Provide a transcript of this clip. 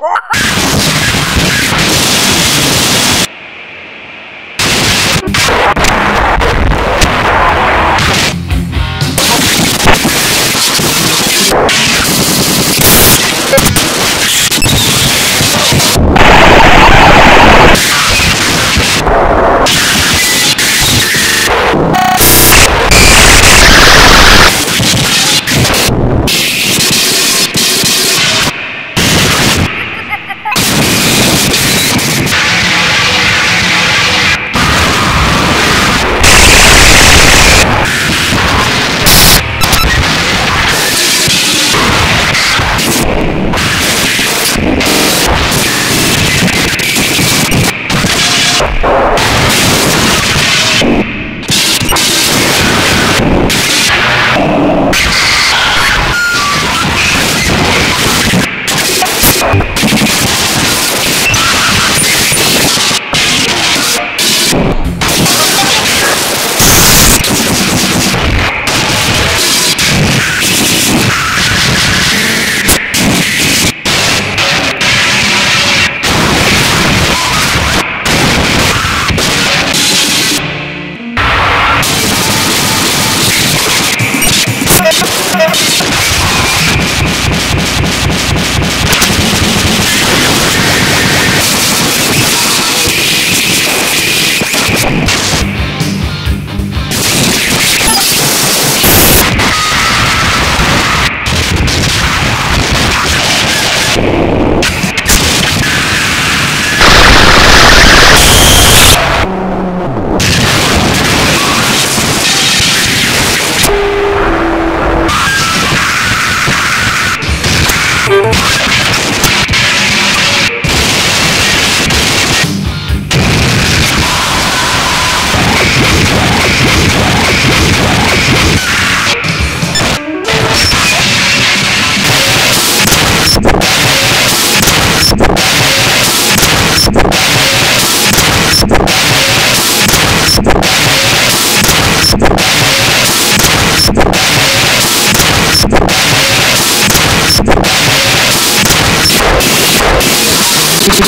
Ha ha!